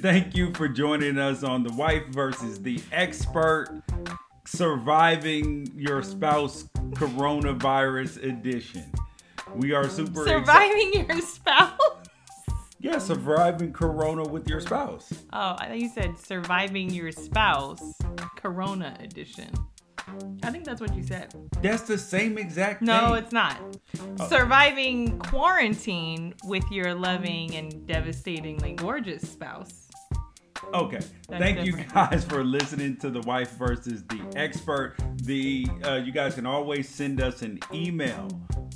Thank you for joining us on the wife versus the expert surviving your spouse coronavirus edition. We are super Surviving your spouse? Yeah, surviving corona with your spouse. Oh, I thought you said surviving your spouse, Corona edition. I think that's what you said. That's the same exact No, thing. it's not. Oh. Surviving quarantine with your loving and devastatingly gorgeous spouse. Okay. That's Thank you guys for listening to the wife versus the expert. The uh, you guys can always send us an email.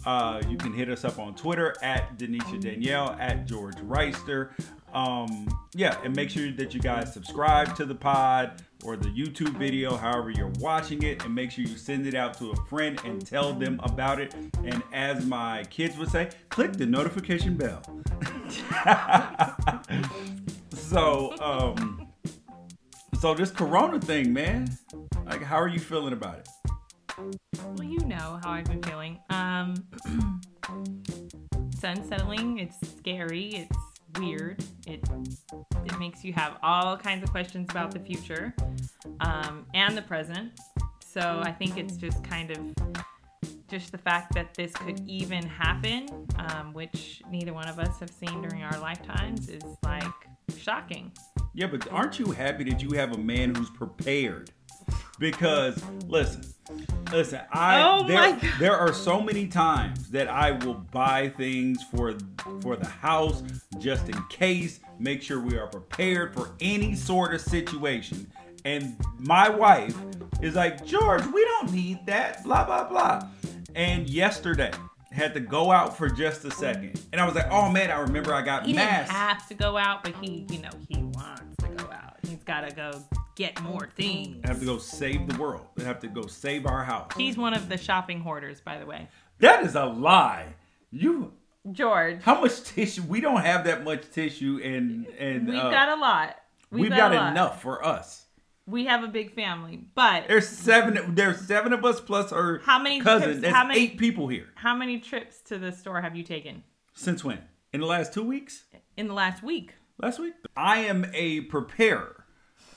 Uh, you can hit us up on Twitter at Danisha Danielle at George Wrighster. Um, yeah, and make sure that you guys subscribe to the pod or the YouTube video, however you're watching it, and make sure you send it out to a friend and tell them about it. And as my kids would say, click the notification bell. so, um, so this Corona thing, man. Like, how are you feeling about it? Well, you know how I've been feeling. Um, it's unsettling. It's scary. It's weird. It it makes you have all kinds of questions about the future um, and the present. So I think it's just kind of just the fact that this could even happen, um, which neither one of us have seen during our lifetimes, is like shocking. Yeah, but aren't you happy that you have a man who's prepared? Because listen, listen, I Oh there, there are so many times that I will buy things for for the house just in case, make sure we are prepared for any sort of situation. And my wife is like, George, we don't need that, blah blah blah. And yesterday had to go out for just a second. And I was like, oh man, I remember I got He masks. didn't have to go out, but he, you know, he wants to go out. He's got to go get more things. I have to go save the world. I have to go save our house. He's one of the shopping hoarders, by the way. That is a lie. You George, how much tissue? We don't have that much tissue, and and we've uh, got a lot. we've got, a lot. enough for us. We have a big family, but There's seven. There's seven of us plus her How many cousin. trips- There's how many- eight people here. how many trips to the store have you taken Since when? In the last two weeks? in the last week? Last week? I am a preparer.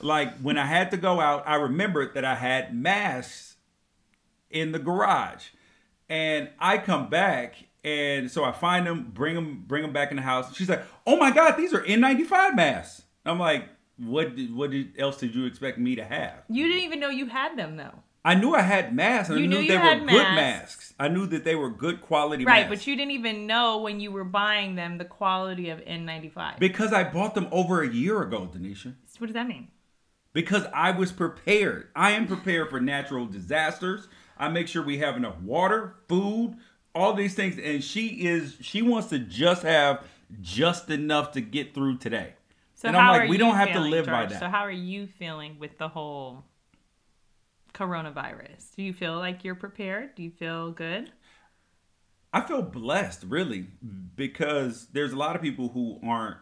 Like when I had to go out, I remembered that I had masks in the garage, and I come back. And so I find them, bring them, bring them back in the house. She's like, "Oh my God, these are N95 masks." I'm like, "What? Did, what else did you expect me to have?" You didn't even know you had them though. I knew I had masks. And You I knew knew they had were good masks. I knew that they were good quality Right, masks. but you didn't even know when you were buying them the quality of N95. because I bought them over a year ago, Danisha. What does that mean? because I was prepared. I am prepared for natural disasters. I make sure we have enough water, food, all these things. And she is she wants to just have just enough to get through today. So and how I'm like, are we don't have to feeling, live by that. So how are you feeling with the whole coronavirus? Do you feel like you're prepared? Do you feel good? I feel blessed, really, because there's a lot of people who aren't,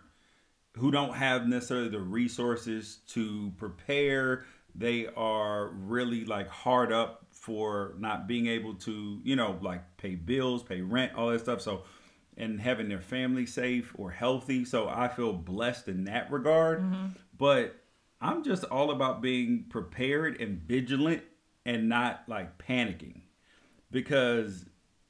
who don't have necessarily the resources to prepare. They are really like hard up for not being able to, you know, like pay bills, pay rent, all that stuff. So, and having their family safe or healthy. So I feel blessed in that regard. Mm-hmm. But I'm just all about being prepared and vigilant and not like panicking because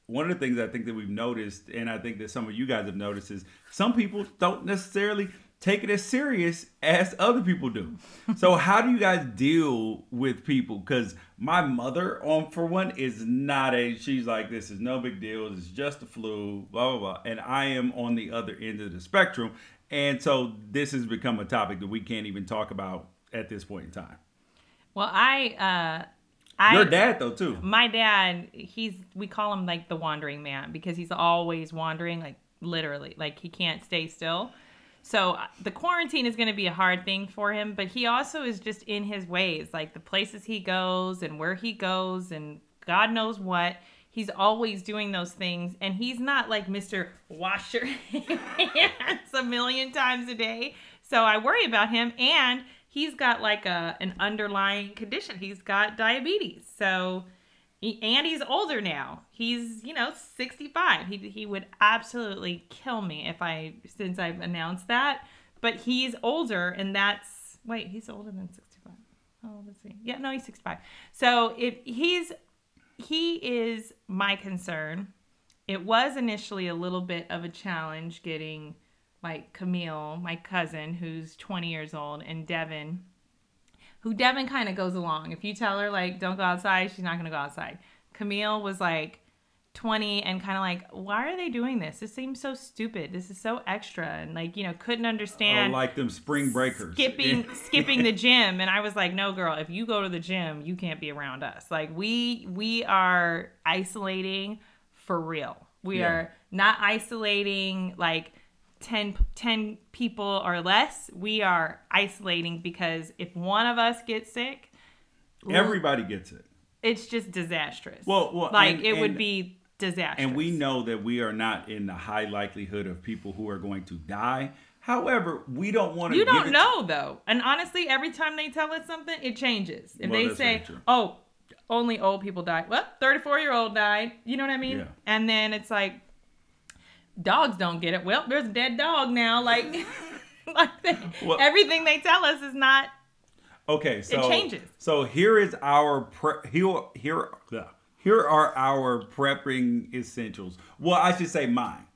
one of the things I think that we've noticed, and I think that some of you guys have noticed, is some people don't necessarily take it as serious as other people do. so how do you guys deal with people? Because my mother, on for one, is not a. She's like, this is no big deal. It's just the flu. Blah blah blah. And I am on the other end of the spectrum, and so this has become a topic that we can't even talk about at this point in time. Well, I uh I Your dad, though, too. my dad, he's we call him like the wandering man because he's always wandering, like literally, like he can't stay still. So uh, the quarantine is going to be a hard thing for him, but he also is just in his ways, like the places he goes and where he goes and God knows what. He's always doing those things, and he's not like Mr. Wash your hands a million times a day. So I worry about him, and he's got like a an underlying condition. He's got diabetes, so he, and he's older now. He's you know 65. He he would absolutely kill me if I since I've announced that. but he's older, and that's wait, he's older than sixty five. Oh, let's see. Yeah, no, he's sixty five. So if he's he is my concern. It was initially a little bit of a challenge getting like Camille, my cousin, who's 20 years old, and Devin, who Devin kind of goes along. If you tell her, like, don't go outside, she's not going to go outside. Camille was like 20 and kind of like, why are they doing this? This seems so stupid. This is so extra. And like, you know, couldn't understand. Oh, like them spring breakers. Skipping, skipping the gym. And I was like, no, girl, if you go to the gym, you can't be around us. Like, we, we are isolating for real. We Yeah. are not isolating like 10, 10 people or less. We are isolating because if one of us gets sick, Everybody gets it. it's just disastrous. Well, well, like and- it would be disastrous. And we know that we are not in the high likelihood of people who are going to die. However, we don't want to. You don't know though. And honestly, every time they tell us something, it changes. If Well, they say, "Oh, only old people die," well, thirty-four-year-old died. You know what I mean? Yeah. And then it's like, dogs don't get it. Well, there's a dead dog now. Like, like they, Well- everything they tell us is not. Okay, so changes. So here is our pre- here here here are our prepping essentials. Well, I should say mine.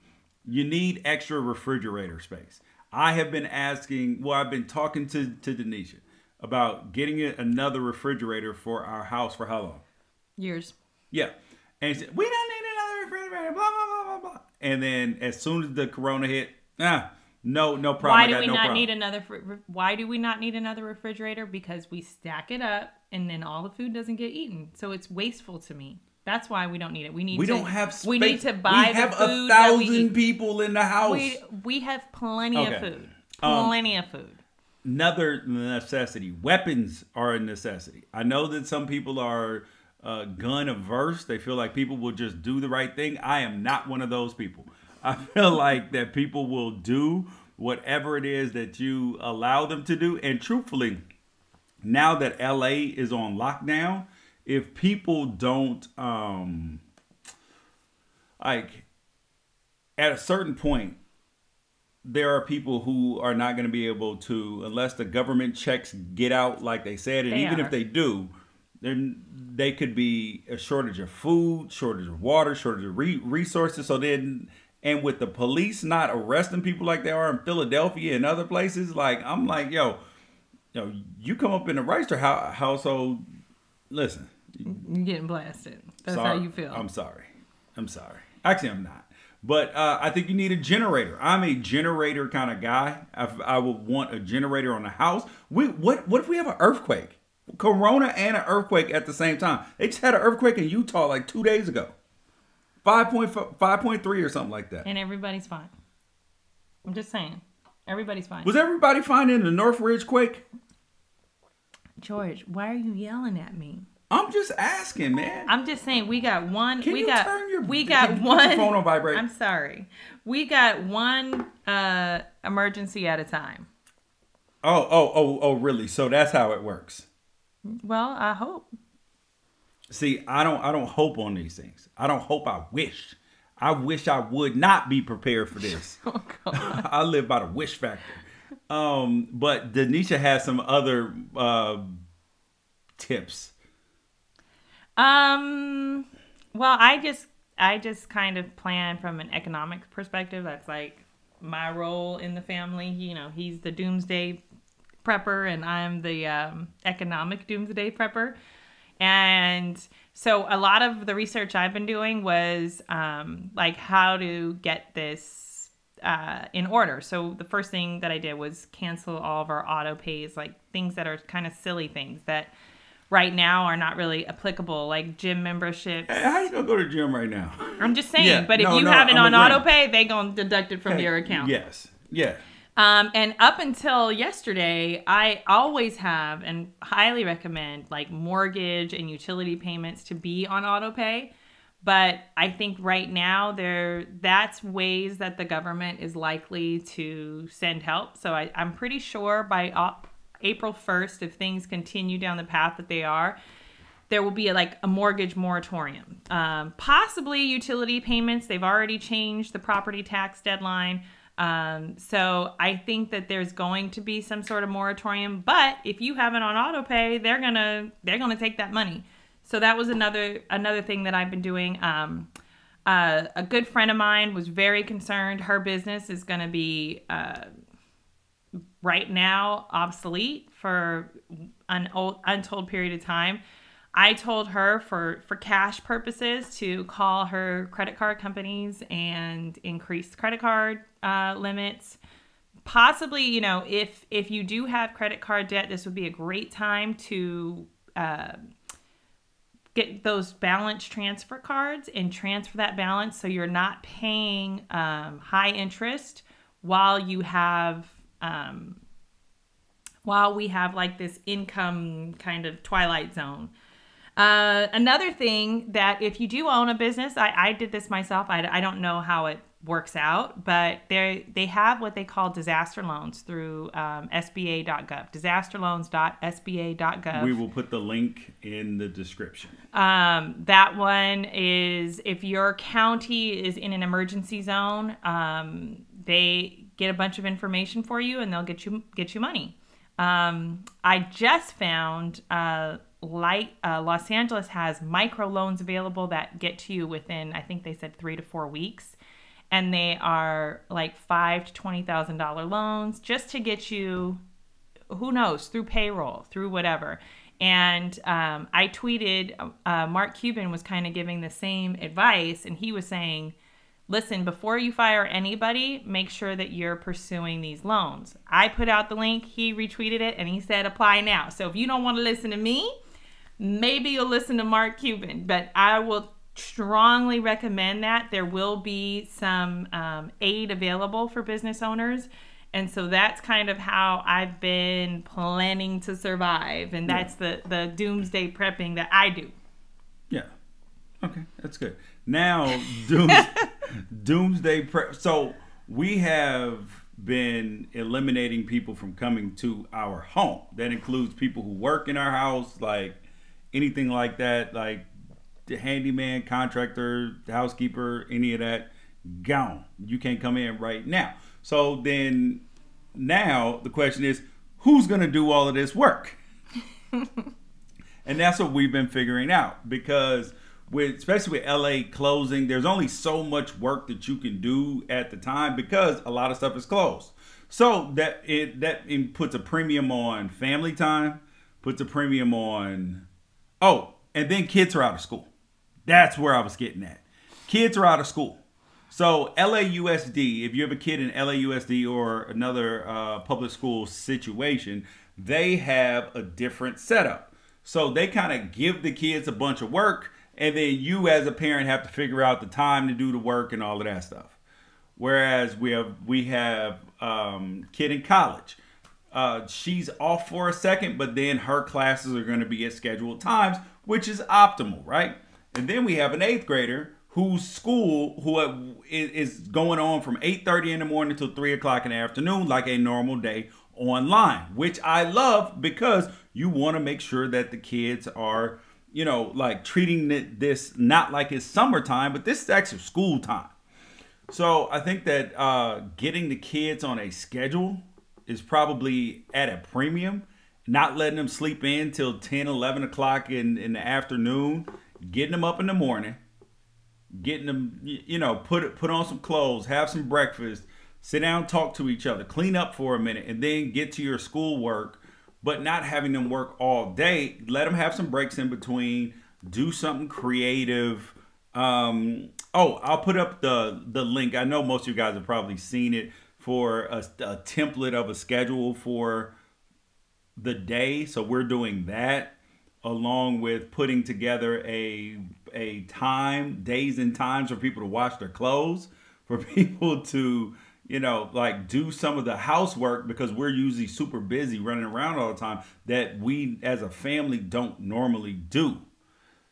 You need extra refrigerator space. I have been asking. Well, I've been talking to to Danisha about getting another refrigerator for our house for how long? Years. Yeah. And she said, we don't need refrigerator, blah, blah, blah, blah, blah. And then as soon as the corona hit, ah, no, no problem. Why do we no not problem. need another? fr- Why do we not need another refrigerator? Because we stack it up, and then all the food doesn't get eaten. So it's wasteful to me. That's why we don't need it. We need. we to, don't have space. We need to buy We have a thousand people in the house. We we have plenty Okay. of food. Um, Plenty of food. Another necessity. Weapons are a necessity. I know that some people are uh, gun averse. They feel like people will just do the right thing. I am not one of those people. I feel like that people will do whatever it is that you allow them to do. And truthfully, now that LA is on lockdown, if people don't um like at a certain point there are people who are not going to be able to unless the government checks get out like they said and They even are. if they do then they could be a shortage of food shortage of water shortage of re- resources so then and with the police not arresting people like they are in philadelphia and other places like i'm like yo yo you come up in a Wrighster hou- household listen You're getting blasted. That's sorry. how you feel. I'm sorry. I'm sorry. Actually, I'm not. But uh, I think you need a generator. I'm a generator kind of guy. I, I would want a generator on the house. We what what if we have an earthquake? Corona and an earthquake at the same time. They just had an earthquake in Utah like two days ago. 5.5.3 or something like that. and everybody's fine. I'm just saying. Everybody's fine. Was everybody fine in the Northridge quake? George, why are you yelling at me? I'm just asking, man. I'm just saying we got one. Can we you got turn your- we got you one phone on vibrate? I'm sorry. We got one uh emergency at a time. Oh, oh, oh, oh, really? So that's how it works. Well, I hope. See, I don't I don't hope on these things. I don't hope I wish. I wish I would not be prepared for this. Oh. I live by the wish factor. Um, but Danisha has some other uh, tips. Um well, I just I just kind of plan from an economic perspective. That's like my role in the family. You know, he's the doomsday prepper and I'm the um, economic doomsday prepper. And so a lot of the research I've been doing was um, like how to get this uh, in order. So the first thing that I did was cancel all of our auto pays, like things that are kind of silly things that right now are not really applicable, like gym memberships. Hey, how you gonna go to gym right now? I'm just saying, Yeah, but if no, you no, have it I'm on auto pay, they gonna deduct it from your account. Yes. Yeah. Um, and up until yesterday, I always have and highly recommend like mortgage and utility payments to be on auto pay. But I think right now there that's ways that the government is likely to send help. So I, I'm pretty sure by op- April 1st, if things continue down the path that they are, there will be a, like a mortgage moratorium. Um, possibly utility payments. They've already changed the property tax deadline. Um, so I think that there's going to be some sort of moratorium, but if you have it on auto pay, they're gonna they're gonna take that money. So that was another another thing that I've been doing. Um, uh, a good friend of mine was very concerned. Her business is going to be uh, right now obsolete for an old, untold period of time. I told her for for cash purposes to call her credit card companies and increase credit card uh, limits. Possibly, you know, if if you do have credit card debt, this would be a great time to uh, get those balance transfer cards and transfer that balance so you're not paying um, high interest while you have um, while we have like this income kind of twilight zone. Uh, another thing that if you do own a business, I, I did this myself. I, I don't know how it works out, but they they have what they call disaster loans through um, SBA.gov, disasterloans.sba.gov. We will put the link in the description. Um, that one is if your county is in an emergency zone, um, they get a bunch of information for you and they'll get you get you money. Um, I just found uh, light uh, Los Angeles has micro loans available that get to you within I think they said three to four weeks, and they are like five to twenty thousand dollar loans just to get you, who knows, through payroll, through whatever. And um, I tweeted, uh, Mark Cuban was kind of giving the same advice, and he was saying listen, before you fire anybody, make sure that you're pursuing these loans. I put out the link, he retweeted it, and he said apply now. So if you don't want to listen to me, maybe you'll listen to Mark Cuban, but I will strongly recommend that. There will be some um, aid available for business owners. And so that's kind of how I've been planning to survive. And that's yeah. the, the doomsday prepping that I do. Yeah. Okay, that's good. Now, dooms, doomsday prep. So we have been eliminating people from coming to our home. That includes people who work in our house, like anything like that, like handyman, contractor, housekeeper, any of that, gone. You can't come in right now. So then now the question is who's going to do all of this work? and that's what we've been figuring out because with especially with LA closing, there's only so much work that you can do at the time because a lot of stuff is closed. So that it that it puts a premium on family time, puts a premium on oh, and then kids are out of school. That's where I was getting at. Kids are out of school. So LAUSD, if you have a kid in LAUSD or another uh, public school situation, they have a different setup. So they kind of give the kids a bunch of work and then you as a parent have to figure out the time to do the work and all of that stuff. Whereas we have we have um, kid in college. Uh, she's off for a second, but then her classes are going to be at scheduled times, which is optimal, right? And then we have an eighth grader whose school who is going on from 8.30 in the morning till 3 o'clock in the afternoon like a normal day online which i love because you want to make sure that the kids are you know, like treating this not like it's summertime, but this is actually school time. So I think that uh, getting the kids on a schedule is probably at a premium. Not letting them sleep in till 10, 11 o'clock in, in the afternoon, getting them up in the morning, getting them, you know, put put on some clothes, have some breakfast, sit down, talk to each other, clean up for a minute, and then get to your schoolwork but not having them work all day. Let them have some breaks in between. Do something creative. Um, oh, I'll put up the the link. I know most of you guys have probably seen it for a, a template of a schedule for the day. So we're doing that along with putting together a a time, days and times for people to wash their clothes, for people to you know, like do some of the housework because we're usually super busy running around all the time that we as a family don't normally do.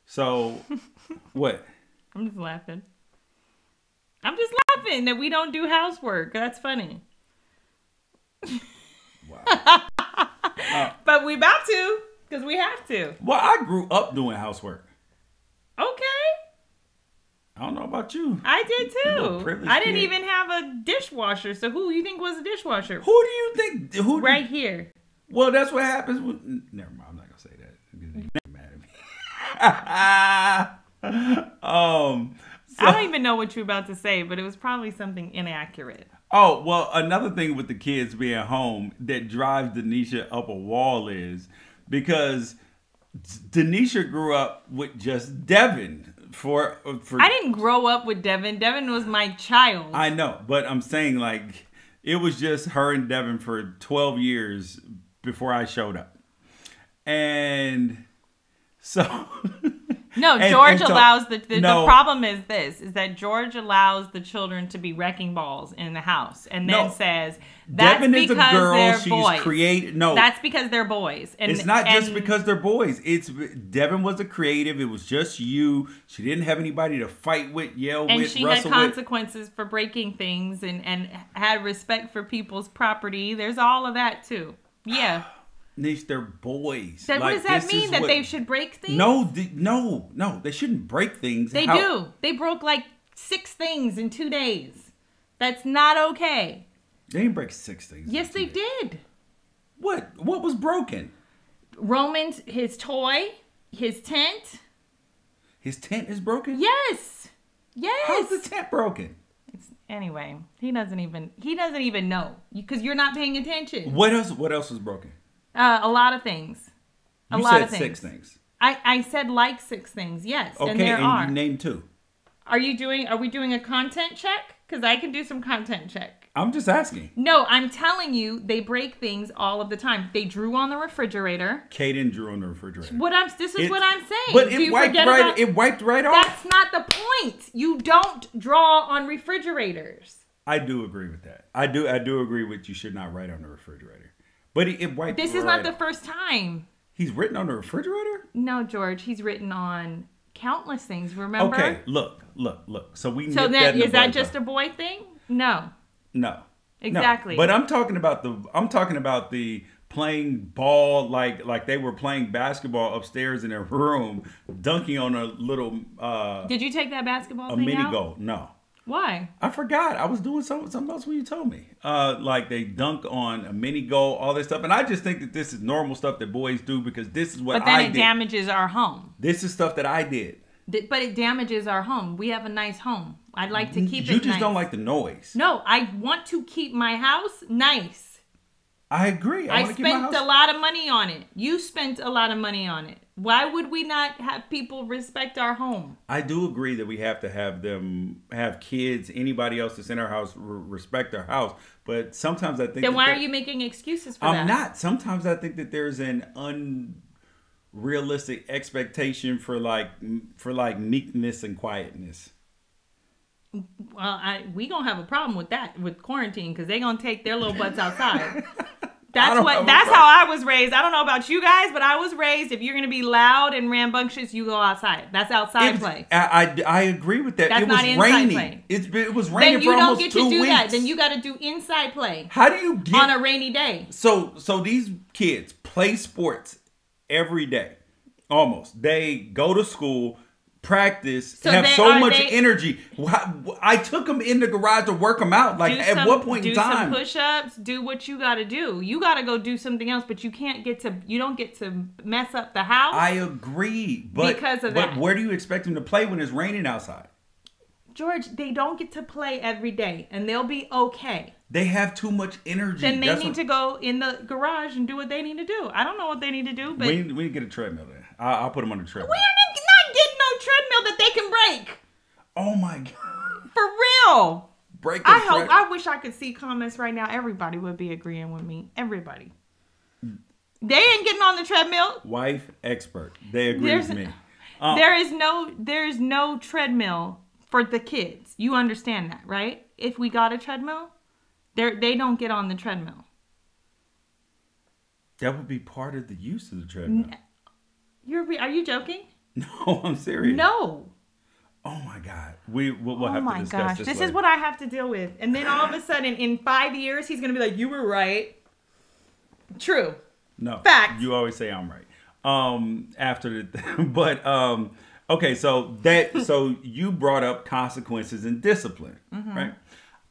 So, what? I'm just laughing. I'm just laughing that we don't do housework. That's funny. Wow. uh, but we about to because we have to. Well, I grew up doing housework. Okay. I don't know about you. I did too. I didn't kid. even have a dishwasher. So who you think was a dishwasher? Who do you think? Who? Right here. Well, that's what happens. With, never mind. I'm not gonna say that. You're mad at me. um. So, I don't even know what you're about to say, but it was probably something inaccurate. Oh, well, another thing with the kids being home that drives Danisha up a wall is because Danisha grew up with just Devin for for I didn't grow up with Devin. Devin was my child. I know, but I'm saying like it was just her and Devin for 12 years before I showed up. And so no, and- George and so- allows the the, No. the problem is this is that George allows the children to be wrecking balls in the house and then No. says that's Devin is a because girl, they're she's boys. created no That's because they're boys. And It's not just because they're boys. It's Devin was a creative. It was just you. She didn't have anybody to fight with, yell and with, she had wrestle with. consequences for breaking things and and had respect for people's property. There's all of that too. Yeah. Niche, they're boys. What Like, does that mean? That what- they should break things? No, th- no, no. They shouldn't break things. They How- do. They broke like six things in two days. That's not okay. They didn't break six things. Yes, they did. What? What was broken? Roman's his toy, his tent. His tent is broken. Yes. Yes. How's the tent broken? Anyway, he doesn't even he doesn't even know because you're not paying attention. What else? What else was broken? Uh, a lot of things. A You lot said of things. six things. I, I said like six things, yes, Okay, and there and are. you named two. are you doing? Are we doing a content check? Because I can do some content check. I'm just asking. No, I'm telling you, they break things all of the time. They drew on the refrigerator. Kaden drew on the refrigerator. What I'm this is It- what I'm saying. But it wiped right. about- It wiped right off. That's not the point. You don't draw on refrigerators. I do agree with that. I do. I do agree with you should not write on the refrigerator. But it, it wiped. This is right not the first time. He's written on the refrigerator. No, George, he's written on countless things. Remember? Okay, look, look, look. So we So nipped that is that just a boy thing? No. no? No. Exactly. But I'm talking about the. I'm talking about the playing ball like like they were playing basketball upstairs in their room, dunking on a little uh Did you take that basketball a mini out? goal. No. Why? I forgot. I was doing something, something else when you told me. Uh, like they dunk on a mini goal, all this stuff, and I just think that this is normal stuff that boys do because this is what But then I it did. damages our home. this is stuff that I did. Th- But it damages our home. We have a nice home. I'd like to keep it. you just nice. don't like the noise. No, I want to keep my house nice. I agree. I, I, keep my spent house. a lot of money on it. You spent a lot of money on it. Why would we not have people respect our home? I do agree that we have to have them have kids, anybody else that's in our house, respect our house. But sometimes I think Then that why are you making excuses for that? I'm not. Sometimes I think that there's an unrealistic expectation for like for like meekness and quietness. Well, I we gonna have a problem with that with quarantine because they gonna take their little butts outside. That's what. That's how I was raised. I don't know about you guys, but I was raised. If you're gonna be loud and rambunctious, you go outside. That's outside It- play. I, I, I agree with that. That's it was not inside raining. play. It's been- it was raining Then you for don't almost get to do weeks. that. Then you got to do inside play How do you get on a rainy day. so so these kids play sports every day, almost. They go to school, practice, So have so are much they- energy. I took them in the garage to work them out. Like do at some, what point do in time? some push-ups. Do what you got to do. You got to go do something else, but you can't get to. You don't get to mess up the house. I agree, but Because of but that. where do you expect them to play when it's raining outside? George, they don't get to play every day, and they'll be okay. They have too much energy. Then they That's need what- to go in the garage and do what they need to do. I don't know what they need to do, but we, need- we need to get a treadmill there. I'll, I'll put them on the treadmill. we are not getting no treadmill that they can break. Oh my god! For real. Break I hope. I wish I could see comments right now. Everybody would be agreeing with me. Everybody. They ain't getting on the treadmill. Wife expert. They agree There's- with me. Uh, there is no. There is no treadmill for the kids. You understand that, right? If we got a treadmill, they they don't get on the treadmill. that would be part of the use of the treadmill. You're. Are you joking? No, I'm serious. No. Oh my god. We we'll, we'll oh have to discuss gosh, this. this, later. is what I have to deal with. And then all of a sudden, in five years, he's gonna be like, "You were right." True. No. Fact. You always say I'm right. Um after the but um Okay, so that so you brought up consequences and discipline, Mm-hmm. right?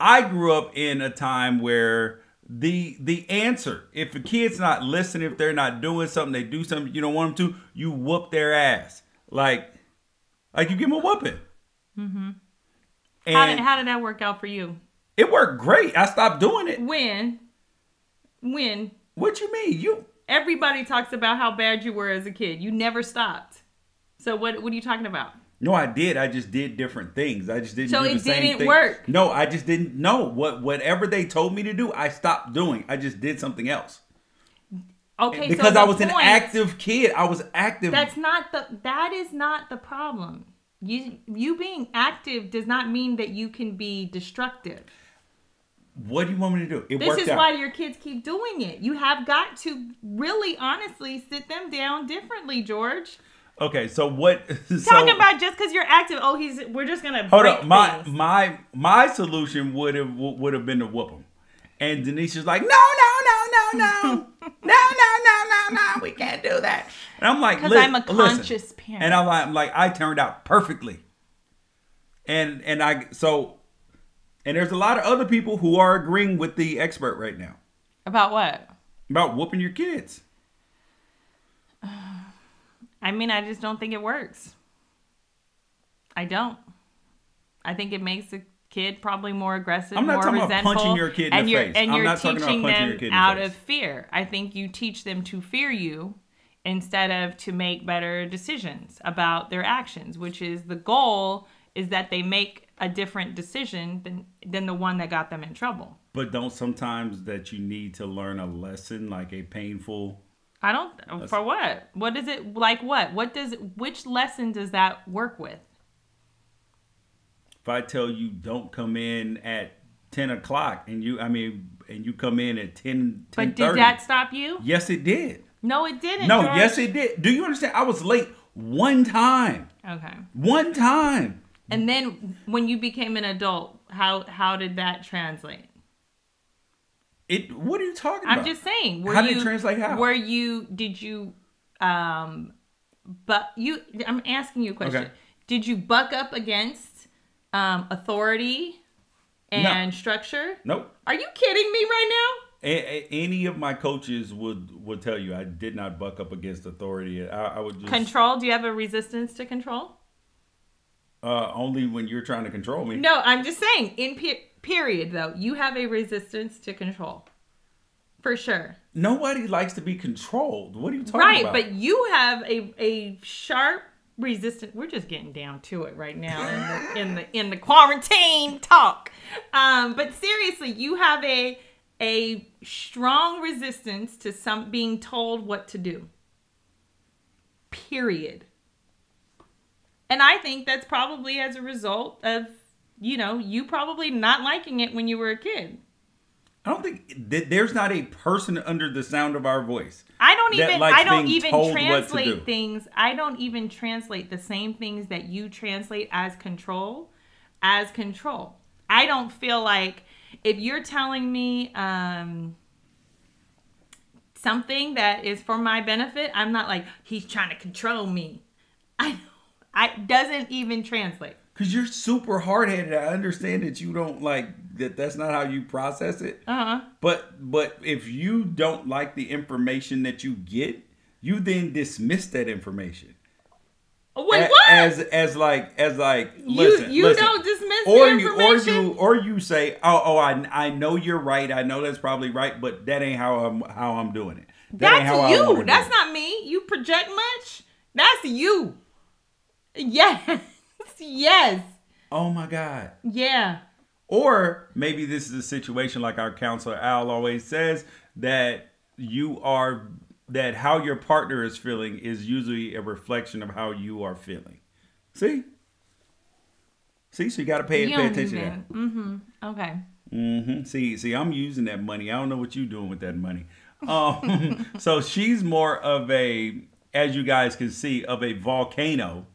I grew up in a time where the the answer, if a kid's not listening, if they're not doing something, they do something you don't want them to, you whoop their ass. Like like you give them a whooping. Mm-hmm. And How did, how did that work out for you? it worked great. I stopped doing it. When? When? What you mean? You Everybody talks about how bad you were as a kid. You never stopped. So what what are you talking about? No, I did. I just did different things. I just didn't. So do the it didn't thing. work. No, I just didn't know what whatever they told me to do. I stopped doing. I just did something else Okay, because the I was an active kid. I was active. That's not the that is not the problem. You you being active does not mean that you can be destructive. what do you want me to do? It This is out. why your kids keep doing it. You have got to really honestly sit them down differently, George. okay, so what? So, Talking about just because you're active, oh, he's we're just gonna hold up. My things. my my solution would have would have been to whoop them. And Denise is like, no, no, no, no, no. no, no, no, no, no. We can't do that. And I'm like, because I'm a conscious listen. parent. And I'm like, I'm like, I turned out perfectly. And and I so and there's a lot of other people who are agreeing with the expert right now. About what? About whooping your kids. I mean, I just don't think it works. I don't. I think it makes it kid probably more aggressive, I'm not more talking about resentful, punching your kid in and the you're face. and I'm you're not talking about teaching punching them your kid in the out face. of fear. I think you teach them to fear you instead of to make better decisions about their actions, which is the goal is that they make a different decision than than the one that got them in trouble. But don't sometimes that you need to learn a lesson, like a painful. I don't for what? What is it like what? What does which lesson does that work with? If I tell you don't come in at ten o'clock, and you, I mean, and you come in at 10, But 10:30. did that stop you? Yes, it did. No, it didn't. No, George. yes, it did. Do you understand? I was late one time. Okay. One time. And then when you became an adult, how how did that translate? It. What are you talking about? I'm just saying. Were How did it you, translate how? Were you? Did you? Um, but you. I'm asking you a question. Okay. Did you buck up against um, authority and structure? Nope. Are you kidding me right A- a- any of my coaches would would tell you I did not buck up against authority. I, I would just Control. Do you have a resistance to control? uh, only when you're trying to control me. No, I'm just saying. In pe- period, though, you have a resistance to control, for sure. Nobody likes to be controlled. What are you talking right about? Right, but you have a a sharp resistant. We're just getting down to it right now in the in the in the quarantine talk. Um but seriously you have a a strong resistance to some being told what to do. Period. And i think that's probably as a result of you know you probably not liking it when you were a kid I don't think th- there's not a person under the sound of our voice. I don't that even I don't even to do. translate things. I don't even translate the same things that you translate as control as control. I don't feel like if you're telling me um something that is for my benefit, I'm not like he's trying to control me. I I doesn't even translate. Cause you're super hard headed. I understand that you don't like that. That's not how you process it. Uh-huh. But but if you don't like the information that you get, you then dismiss that information. Wait, A- what? As as like as like you listen, you listen. don't dismiss or the you or you or you say oh oh I I know you're right. I know that's probably right, but that ain't how I'm how I'm doing it. That ain't how That's you. That's not me. You project much. That's you. Yes. Yes. Oh my god. Yeah. Or maybe this is a situation like our counselor Al always says that you are that how your partner is feeling is usually a reflection of how you are feeling. See? See, so you got to pay, pay attention to that. Mm-hmm. Okay. Mm-hmm. See, see, I'm using that money. I don't know what you're doing with that money. Um, so she's more of a, as you guys can see, of a volcano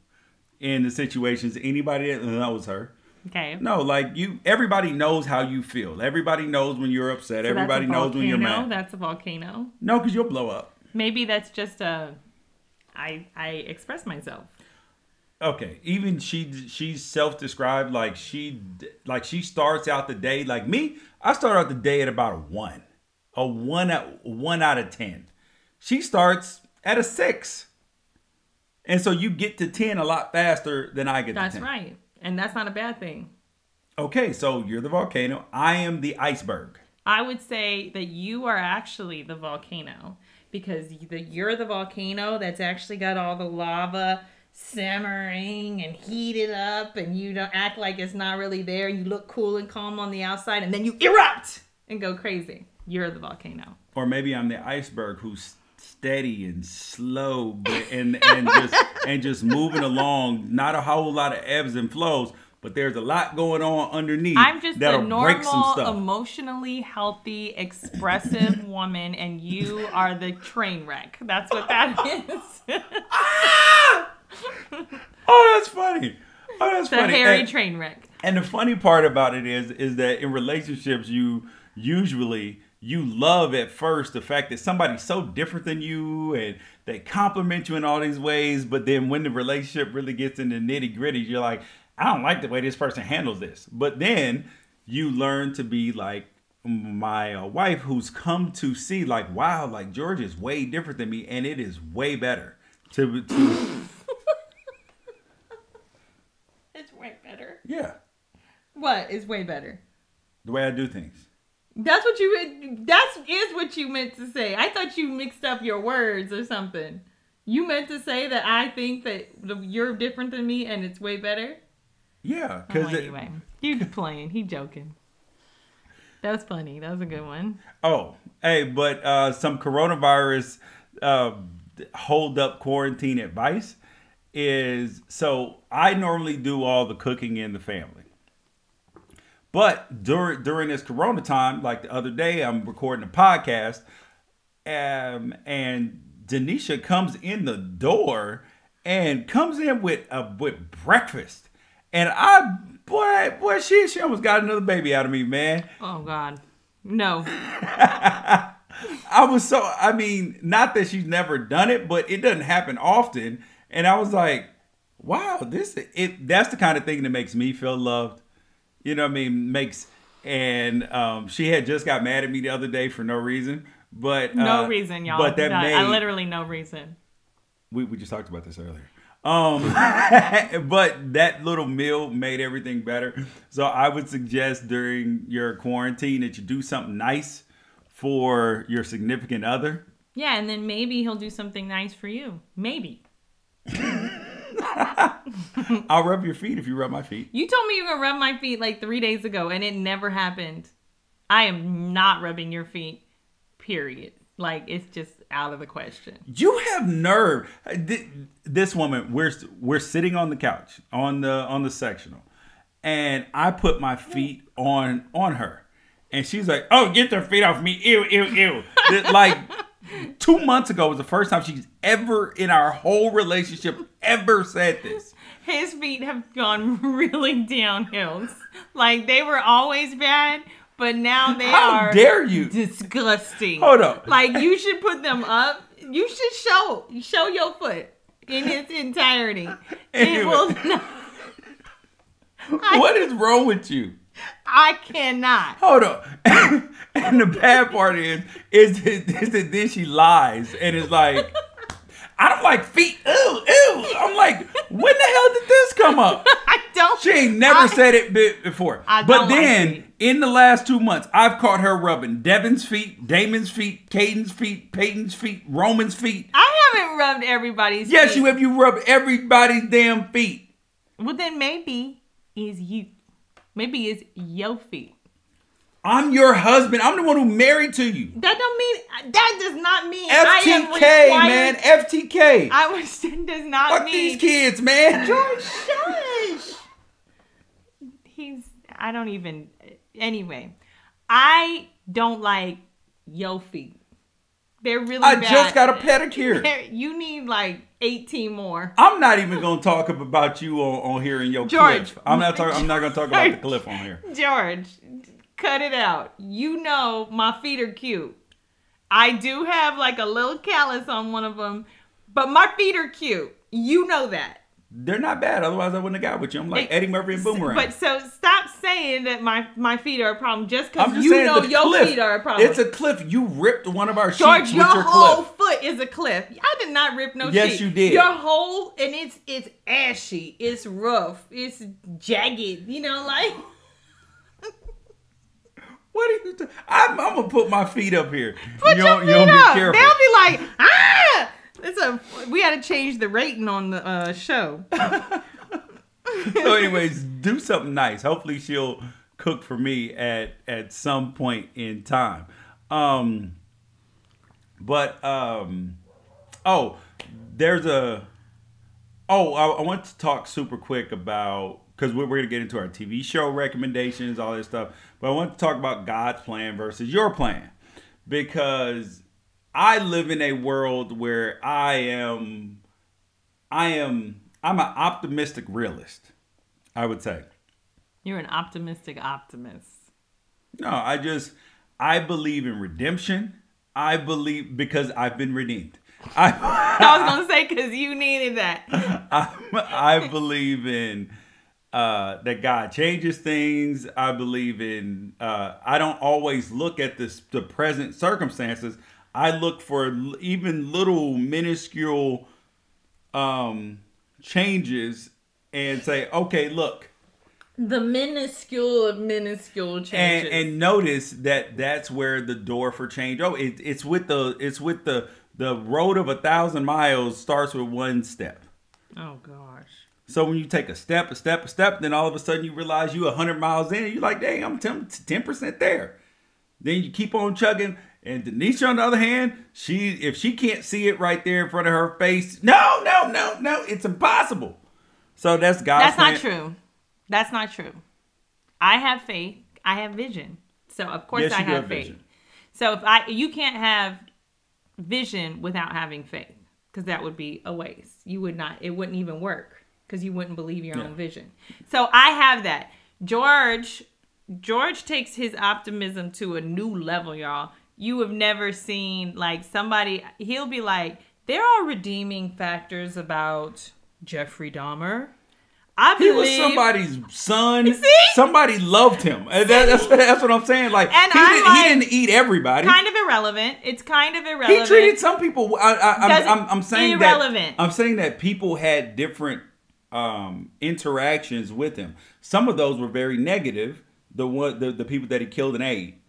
in the situations. Anybody that knows her, Okay. no, like you, everybody knows how you feel. Everybody knows when you're upset. So everybody knows when you're mad. That's a volcano. No, because you'll blow up. Maybe that's just a. I I express myself. okay even she she's self-described like she like she starts out the day like me i start out the day at about a one a one at one out of ten she starts at a six and so you get to 10 a lot faster than i get That's to 10 right. And that's not a bad thing. okay so you're the volcano i am the iceberg I would say that you are actually the volcano because you're the volcano that's actually got all the lava simmering and heated up, and you don't act like it's not really there. You look cool and calm on the outside, and then you erupt and go crazy. You're the volcano. or maybe i'm the iceberg who's steady and slow but, and and just and just moving along not a whole lot of ebbs and flows but there's a lot going on underneath I'm just a normal, emotionally healthy, expressive woman, and you are the train wreck. That's what that is. Ah! oh that's funny oh that's funny. the hairy and, train wreck. and the funny part about it is is that in relationships you usually you love at first the fact that somebody's so different than you and they compliment you in all these ways but then when the relationship really gets into nitty gritty you're like i don't like the way this person handles this but then you learn to be like my uh, wife who's come to see like wow like george is way different than me and it is way better to, to It's way better. yeah What is way better? the way i do things That's what you. That's is what you meant to say. I thought you mixed up your words or something. You meant to say that I think that you're different than me and it's way better. yeah Oh, because anyway, you playing. He joking. That was funny. That was a good one. Oh, hey, but uh, some coronavirus uh, hold up quarantine advice is so I normally do all the cooking in the family. But during during this corona time, like the other day, I'm recording a podcast, um, and Danisha comes in the door and comes in with a with breakfast, and I boy boy she she almost got another baby out of me, man. Oh God, no. I was so I mean, not that she's never done it, but it doesn't happen often. And I was like, wow, this it that's the kind of thing that makes me feel loved. You know what I mean? Makes and um she had just got mad at me the other day for no reason. But No uh, reason, y'all. But that No, made I literally no reason. we, we just talked about this earlier. Um, but that little meal made everything better. So I would suggest during your quarantine that you do something nice for your significant other. Yeah, and then maybe he'll do something nice for you. Maybe. I'll rub your feet if you rub my feet. You told me you were gonna rub my feet like three days ago, and it never happened. I am not rubbing your feet. Period. Like it's just out of the question. You have nerve. Uh, this woman, we're we're sitting on the couch on the on the sectional, and I put my feet on on her, and she's like, "Oh, get your feet off me! Ew, ew, ew!" Like two months ago was the first time she's ever in our whole relationship ever said this. His feet have gone really downhill. Like they were always bad, but now they How are dare you? disgusting. Hold on. Like you should put them up. You should show show your foot in its entirety. Anyway. It will not. What is wrong with you? I cannot. Hold on. and the bad part is, is that, is that then she lies and it's like, I don't like feet. Ew, ew. I'm like, when the hell did this come up? I don't. She ain't never I- said it be- before. I but like then feet. in the last two months, I've caught her rubbing Devin's feet, Damon's feet, Caden's feet, Peyton's feet, Roman's feet. I haven't rubbed everybody's. Feet. Yes, feet. you have. You rub everybody's damn feet. Well, then maybe is you. Maybe it's your feet. I'm your husband. I'm the one who married to you. That don't mean. That does not mean. FTK, man. FTK. I was. Does not mean. Fuck mean. these kids, man. George, shush. He's. I don't even. Anyway, I don't like yo feet. They're really. I bad. just got a pedicure. They're- You need like eighteen more. I'm not even gonna talk about you on, on here in your George. cliff. I'm not talking. I'm not gonna talk about the cliff on here. George, cut it out. You know my feet are cute. I do have like a little callus on one of them, but my feet are cute. You know that. they're not bad. Otherwise, I wouldn't have got with you. I'm like It- Eddie Murphy and Boomerang. But so stop saying that my my feet are a problem just because you know your cliff. feet are a problem. It's a cliff. You ripped one of our George, sheets your your whole cliff. foot is a cliff. I did not rip no Yes, sheet. you did. Your whole and it's it's ashy, it's rough, it's jagged. You know, like What are you? T- I'm, I'm gonna put my feet up here. put you your feet you up. be They'll be like, ah. It's a. We had to change the rating on the uh, show. so, anyways, do something nice. Hopefully, she'll cook for me at at some point in time. Um, but um, oh, there's a. Oh, I, I want to talk super quick about because we're, we're gonna get into our TV show recommendations, all this stuff. But I want to talk about God's plan versus your plan because I live in a world where I am, I am, I'm an optimistic realist. I would say. You're an optimistic optimist. No, I just I believe in redemption. I believe because I've been redeemed. I I was gonna say because you needed that. I, I believe in uh, that God changes things. I believe in. Uh, I don't always look at this the present circumstances. I look for even little minuscule um, changes and say, okay, look, The minuscule of minuscule and changes. and notice that that's where the door for change. Oh, it, it's with the it's with the the road of a thousand miles starts with one step. oh gosh. So when you take a step, a step, a step, then all of a sudden you realize you're 100 miles in and you're like, dang, I'm 10 percent there. Then you keep on chugging. And Danisha, on the other hand, she if she can't see it right there in front of her face, no, no, no, no, it's impossible. So that's God's That's not true. That's not true. I have faith. I have vision. So of course Yes, I you have have faith. vision. So if I you can't have vision without having faith because that would be a waste. You would not. It wouldn't even work because you wouldn't believe your Yeah. own vision. So I have that. George George takes his optimism to a new level, y'all. You have never seen like somebody. He'll be like, there are redeeming factors about Jeffrey Dahmer. I He was somebody's son. See? Somebody loved him. That- that's, that's what I'm saying. Like, And he, didn't, like- he didn't eat everybody. kind of irrelevant. It's kind of irrelevant. he treated some people. I, I, I'm, I'm, I'm saying irrelevant. that. I'm saying that people had different um, interactions with him. Some of those were very negative. The one, the, the people that he killed and ate,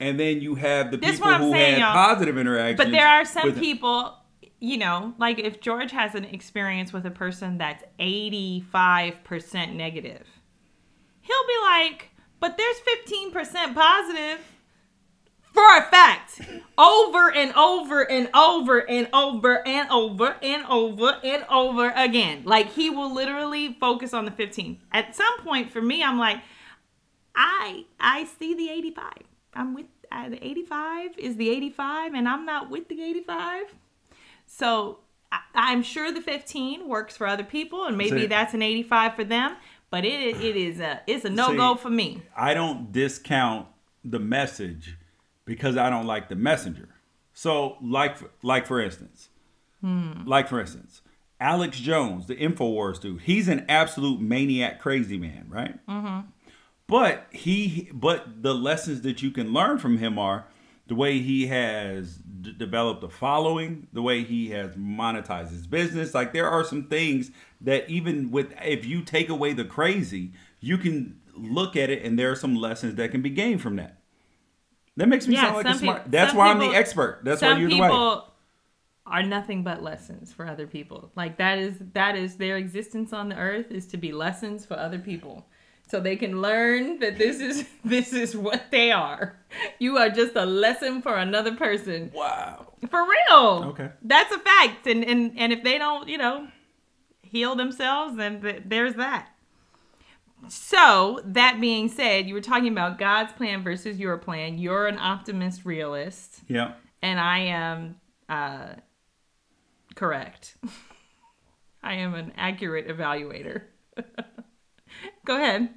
and then you have the This people who saying, had positive interactions. But there are some people, you know, like if George has an experience with a person that's 85% negative, he'll be like, but there's 15% positive for a fact. Over and over and over and over and over and over and over again. Like he will literally focus on the 15. At some point for me, I'm like, I I see the 85. I'm with uh, the 85 is the 85 and I'm not with the 85. So I, I'm sure the 15 works for other people and maybe See- that's an 85 for them, but it it is a it's a no-go for me. I don't discount the message because I don't like the messenger. So, like, like for instance, like for instance, Alex Jones, the Infowars dude, he's an absolute maniac, crazy man, right? Mm-hmm. But he, but the lessons that you can learn from him are the way he has d- developed a following, the way he has monetized his business. Like there are some things that even with if you take away the crazy, you can look at it and there are some lessons that can be gained from that. That makes me Yeah, sound like a smart. That's why I'm the expert. That's why you're the people wife. are nothing but lessons for other people. Like that is that is their existence on the earth is to be lessons for other people. So they can learn that this is this is what they are. You are just a lesson for another person. Wow. For real. Okay. That's a fact. And and and if they don't, you know, heal themselves, then th- there's that. So, that being said, you were talking about God's plan versus your plan. You're an optimist realist, Yeah. and I am uh, correct. I am an accurate evaluator. Go ahead.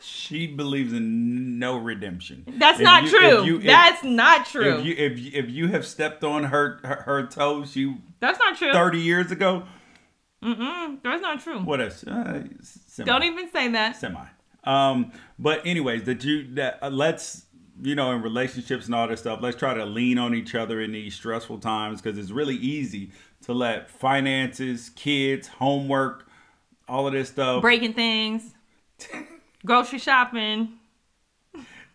She believes in no redemption. That's If not you- if true. you- if- That's not true. If you if you, if you have stepped on her her, her toes, you That's not true. 30 years ago, Mm-mm, that's not true. What else? Uh. Don't even say that. semi. Um, but anyways, that you that uh, let's you know in relationships and all this stuff, let's try to lean on each other in these stressful times because it's really easy to let finances, kids, homework, all of this stuff Breaking things, grocery shopping.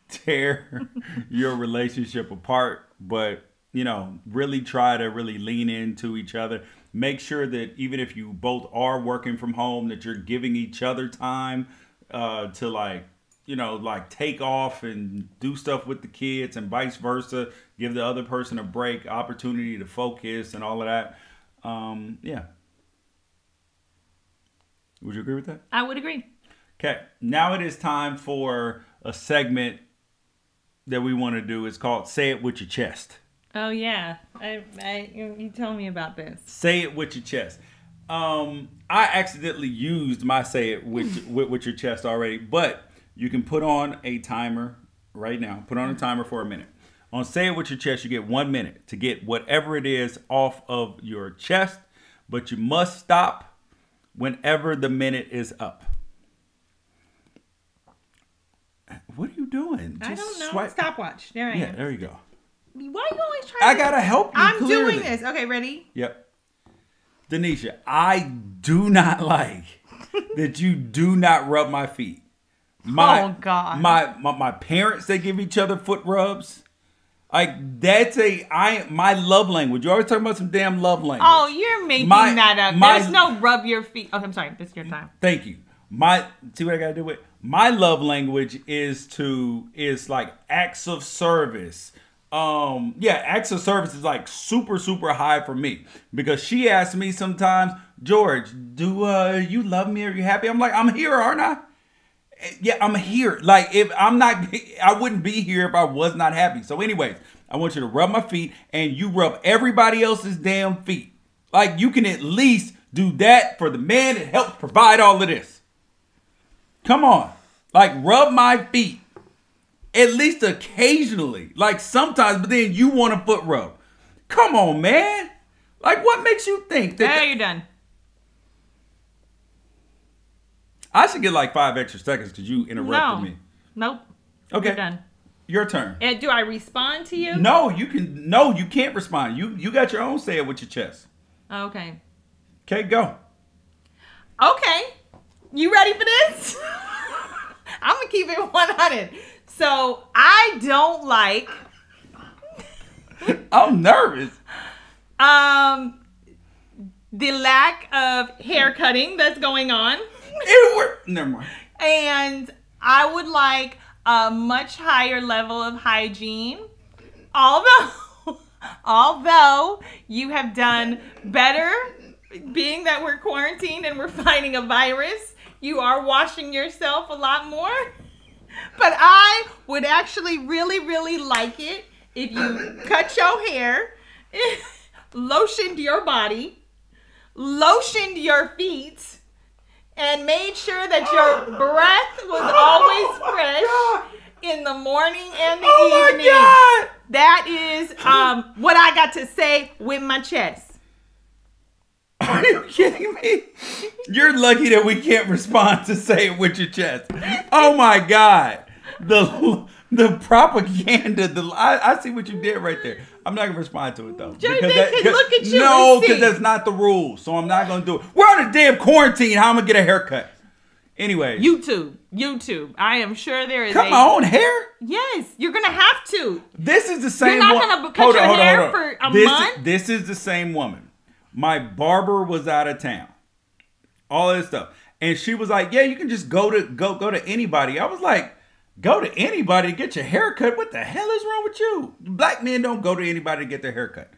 tear your relationship apart. But you know, really try to really lean into each other. Make sure that even if you both are working from home, that you're giving each other time uh, to like, you know, like take off and do stuff with the kids and vice versa. Give the other person a break, opportunity to focus and all of that. Um, yeah. Would you agree with that? I would agree. Okay, now it is time for a segment that we want to do. It's called "Say It with Your Chest." Oh yeah, I, I you told me about this. Say it with your chest. Um, I accidentally used my "Say It with, with with your chest" already, but you can put on a timer right now. Put on a timer for a minute. On "Say It with Your Chest," you get one minute to get whatever it is off of your chest, but you must stop whenever the minute is up. What are you doing? I Just don't know. swipe- Stopwatch. There I Yeah, am. there you go. Why you always trying? I to- gotta help you. I'm clearly. doing this. Okay, ready? Yep. Danisha, I do not like that you do not rub my feet. My, Oh, God. My, my my parents they give each other foot rubs. Like that's a I my love language. You always talking about some damn love language. Oh, you're making My- that up. my- There's no rub your feet. Oh, I'm sorry. This is your time. Thank you. My see what I gotta do with my love language is to is like acts of service. Um yeah, acts of service is like super super high for me because she asks me sometimes, George, do uh you love me? Are you happy? I'm like, I'm here, aren't I? Yeah, I'm here. Like if I'm not, I wouldn't be here if I was not happy. So, anyways, I want you to rub my feet and you rub everybody else's damn feet. Like you can at least do that for the man that helps provide all of this. Come on, like rub my feet at least occasionally. Like sometimes, but then you want a foot rub. Come on, man. Like what makes you think that? There, you're done. I should get like five extra seconds because you interrupted No. me. Nope. Okay. You're done. Your turn. And do I respond to you? No, you can. No, you can't respond. You you got your own say it with your chest. Okay. Okay, go. Okay. You ready for this? I'm gonna keep it 100. So I don't like I'm nervous. um the lack of hair cutting that's going on. It worked. Never mind. and I would like a much higher level of hygiene. Although, although you have done better, being that we're quarantined and we're fighting a virus, you are washing yourself a lot more. But I would actually really, really like it if you cut your hair, lotioned your body, lotioned your feet, and made sure that your breath was always fresh in the morning and the Oh evening. That is um, what I got to say with my chest. Are you kidding me? You're lucky that we can't respond to say it with your chest. Oh my god! The the propaganda. The I, I see what you did right there. I'm not gonna respond to it though. Jay, they can look at you No, because that's not the rule. So I'm not gonna do it. We're on a damn quarantine. How am I gonna get a haircut? Anyway, YouTube, YouTube. I am sure there is come a on, hair. yes. You're gonna have to. This is the same. not wo- gonna cut your hair for a this, month? This is the same woman. My barber was out of town. All this stuff, and she was like, "Yeah, you can just go to go go to anybody." I was like, "Go to anybody to get your hair cut? What the hell is wrong with you? Black men don't go to anybody to get their hair cut."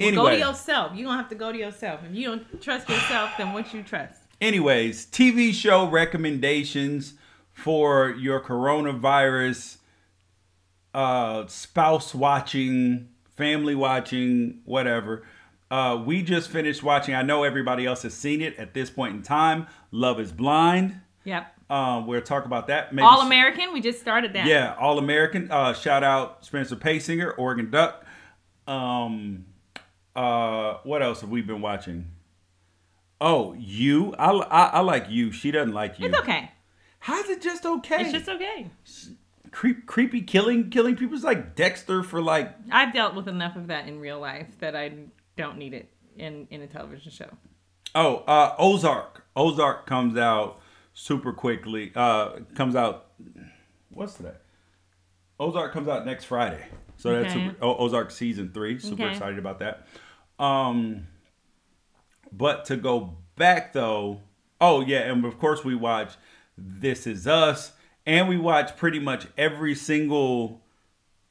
Go to yourself. You're gonna have to go to yourself. If you don't trust yourself, then what you trust? anyways, TV show recommendations for your coronavirus uh spouse watching, family watching, whatever. Uh we just finished watching. I know everybody else has seen it at this point in time. Love is Blind. Yep. Uh, we'll talk about that. Maybe All American. We just started that. yeah, All American. Uh, shout out Spencer Paysinger, Oregon Duck. Um, uh, what else have we been watching? Oh, you? I, I, I like you. She doesn't like you. It's okay. How's it just okay? It's just okay. Creep, creepy killing, killing people. It's like Dexter for like. I've dealt with enough of that in real life that I don't need it in in a television show. Oh, uh, Ozark. Ozark comes out super quickly. Uh, comes out. What's that? Ozark comes out next Friday. So that's super, O- Ozark season three. Super Okay. excited about that. Um, but to go back though, oh yeah, and of course we watch This Is Us, and we watch pretty much every single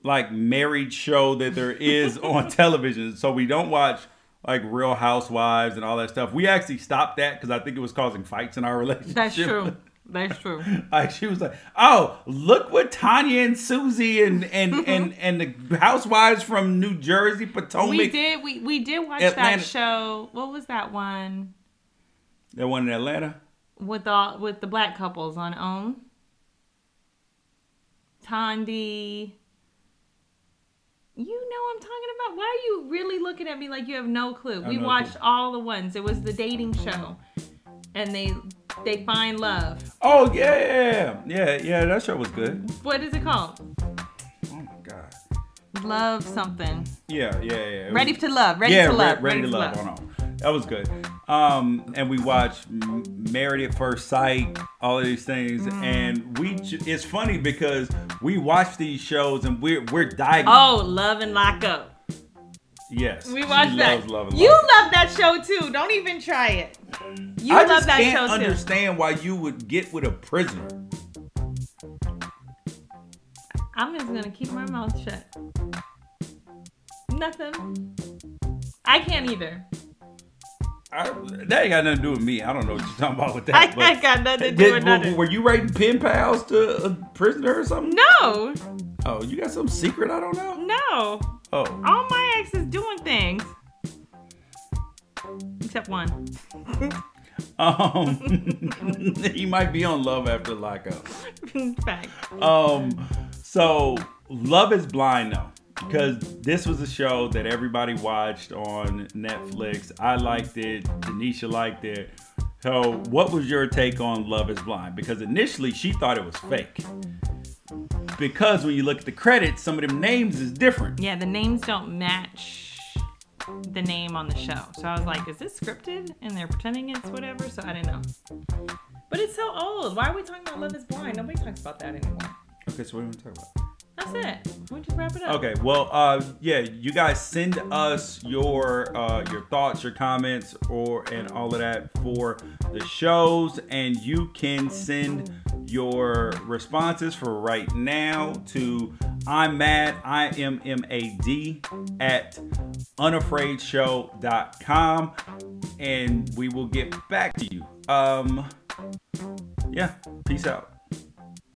like married show that there is on television. So we don't watch like Real Housewives and all that stuff. We actually stopped that because I think it was causing fights in our relationship. That's true. That's true. Like she was like, "Oh, look what Tanya and Susie and and and and the housewives from New Jersey, Potomac, we did we we did watch Atlanta- that show. What was that one that one in Atlanta." with all with the black couples on OWN? Tandy. You know I'm talking about. Why are you really looking at me like you have no clue? We no watched clue. all the ones. It was the dating show, and they they find love. Oh yeah, yeah, yeah. That show was good. What is it called? Oh my god. Love something. Yeah, yeah, yeah. Ready was- to love. Ready yeah, to Re- love. ready, to love. Hold on. That was good. Um, and we watched Married at First Sight, all of these things, Mm. and we. It's funny because we watch these shows and we're we're diving. Oh, love and lock up. yes, We watched that. Love and you Lock Up. love that show too. Don't even try it. You I love just that can't understand why you would get with a prisoner. I'm just gonna keep my mouth shut. Nothing. I can't either. I, that ain't got nothing to do with me. I don't know what you're talking about with that. I, I got nothing to do Did- with were, nothing. were you writing pen pals to a prisoner or something? No, Oh, you got some secret I don't know? no. Oh. All my exes doing things. Except one. Um, he might be on Love After Lockup. Fact. Um, so Love is Blind though, because this was a show that everybody watched on Netflix. I liked it. Danisha liked it. So, what was your take on Love is Blind? Because initially she thought it was fake. Because when you look at the credits, some of them names is different. Yeah, the names don't match the name on the show. So I was like, is this scripted? And they're pretending it's whatever. So I didn't know. But it's so old. Why are we talking about Love is Blind? Nobody talks about that anymore. Okay, so what do we want to talk about? That's it. Wrap it up. Okay, well, uh, yeah, you guys send us your uh, your thoughts, your comments, or and all of that for the shows, and you can send your responses for right now to I'm mad I M M A D at unafraidshow.com, and we will get back to you. Um, yeah, peace out.